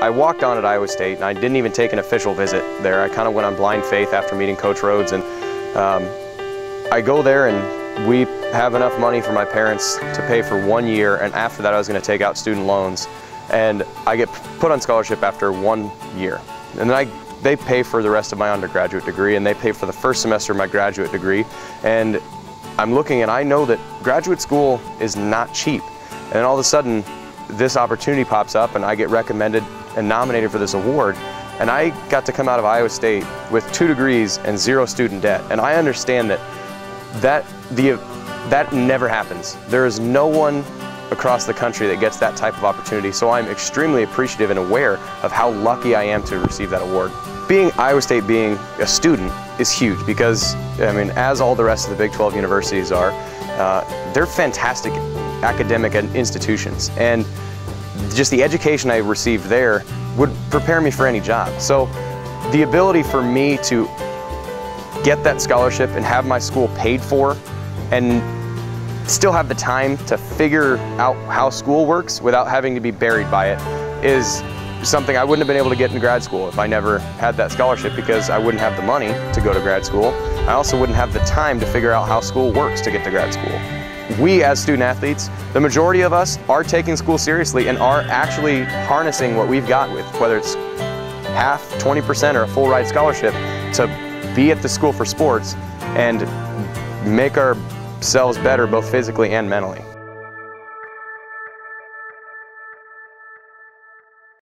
I walked on at Iowa State and I didn't even take an official visit there. I kind of went on blind faith after meeting Coach Rhoads and um, I go there and we have enough money for my parents to pay for one year and after that I was going to take out student loans and I get put on scholarship after one year. And then I, they pay for the rest of my undergraduate degree and they pay for the first semester of my graduate degree and I'm looking and I know that graduate school is not cheap and all of a sudden this opportunity pops up and I get recommended and nominated for this award and I got to come out of Iowa State with two degrees and zero student debt and I understand that that the that never happens. There is no one across the country that gets that type of opportunity. So I'm extremely appreciative and aware of how lucky I am to receive that award. Being Iowa State being a student is huge because, I mean, as all the rest of the Big 12 universities are, uh, they're fantastic academic institutions. And just the education I received there would prepare me for any job. So the ability for me to get that scholarship and have my school paid for and still have the time to figure out how school works without having to be buried by it is something I wouldn't have been able to get in grad school if I never had that scholarship because I wouldn't have the money to go to grad school. I also wouldn't have the time to figure out how school works to get to grad school. We as student athletes, the majority of us are taking school seriously and are actually harnessing what we've got with, whether it's half, 20% or a full ride scholarship to be at the school for sports and make ourselves better both physically and mentally.